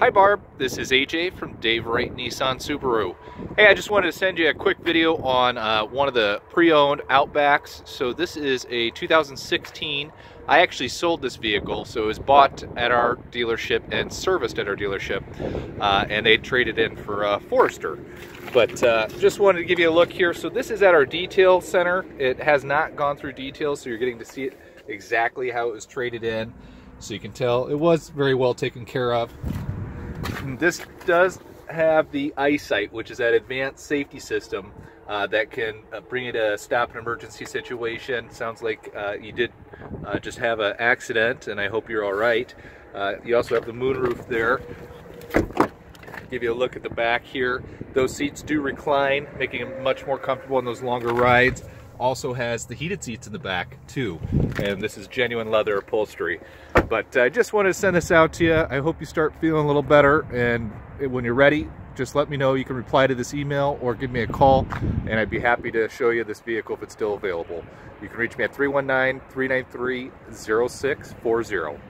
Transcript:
Hi Barb, this is AJ from Dave Wright Nissan Subaru. Hey, I just wanted to send you a quick video on uh, one of the pre-owned Outbacks. So this is a 2016. I actually sold this vehicle, so it was bought at our dealership and serviced at our dealership, uh, and they traded in for a Forester. But uh, just wanted to give you a look here. So this is at our detail center. It has not gone through details, so you're getting to see it exactly how it was traded in. So you can tell it was very well taken care of. This does have the EyeSight, which is that advanced safety system uh, that can uh, bring you to a stop an emergency situation. Sounds like uh, you did uh, just have an accident, and I hope you're all right. Uh, you also have the moonroof there. Give you a look at the back here. Those seats do recline, making them much more comfortable on those longer rides also has the heated seats in the back too. And this is genuine leather upholstery. But I just wanted to send this out to you. I hope you start feeling a little better. And when you're ready, just let me know. You can reply to this email or give me a call and I'd be happy to show you this vehicle if it's still available. You can reach me at 319-393-0640.